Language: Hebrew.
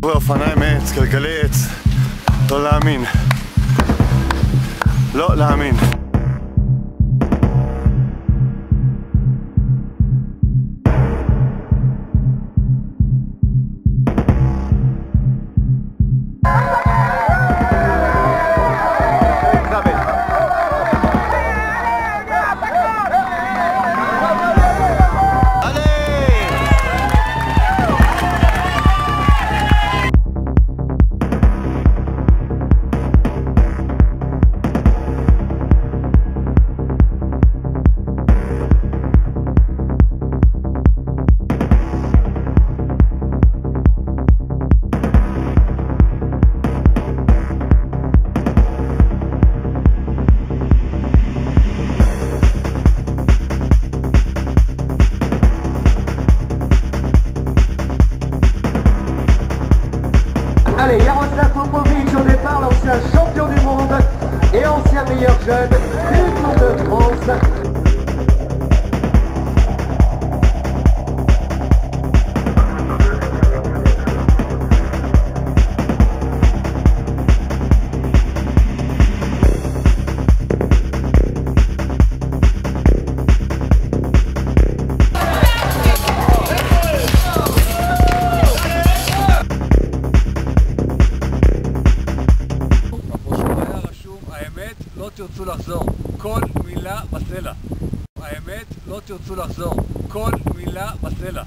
חבר'ה, אופניים מעץ, גלגלי עץ, לא להאמין. לא להאמין. Allez, Yaroslav Popovic au départ, l'ancien champion du monde et ancien meilleur jeune du Tour de France. תרצו לחזור. כל מילה בסלע. האמת, לא תרצו לחזור. כל מילה בסלע.